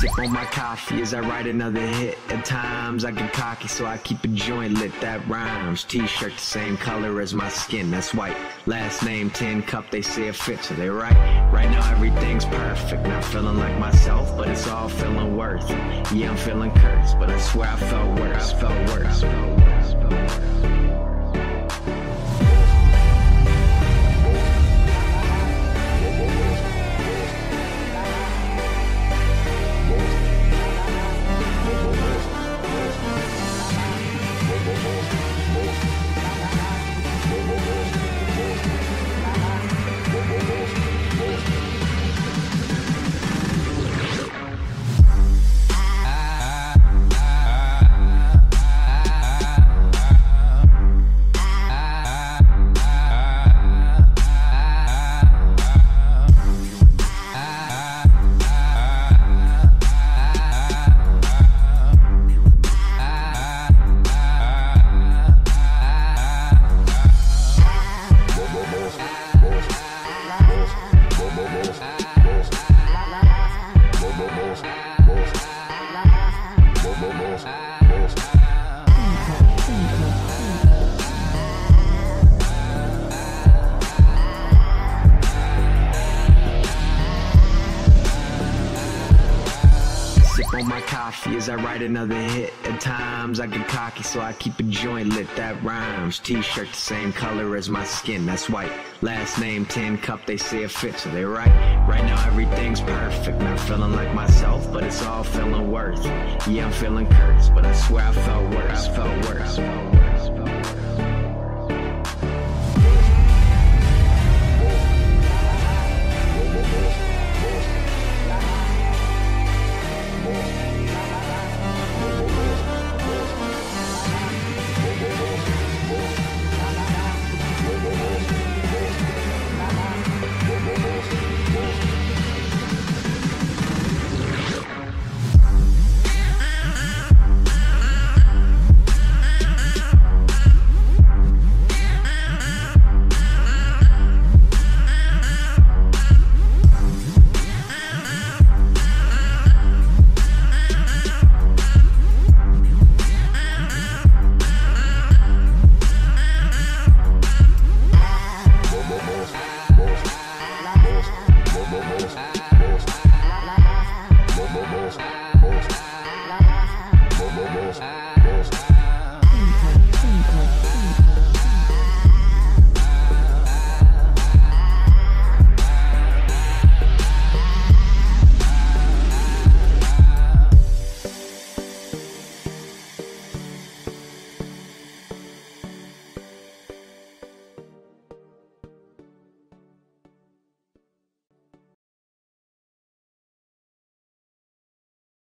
Sip on my coffee as I write another hit. At times I get cocky, so I keep a joint lit. That rhymes. T-shirt the same color as my skin, that's white. Last name, Tincup, they say it fits, so they right. Right now everything's perfect. Not feeling like myself, but it's all feeling worth. Yeah, I'm feeling cursed, but I swear I felt worse. Felt worse. Felt worse. Felt worse. my coffee as I write another hit. At times I get cocky, so I keep a joint lit that rhymes. T-shirt the same color as my skin, that's white. Last name Tincup, they say it fits, so they right. Right now everything's perfect, not feeling like myself, but it's all feeling worth. Yeah, I'm feeling cursed, but I swear I felt worse, I felt worse. I felt worse. I felt worse.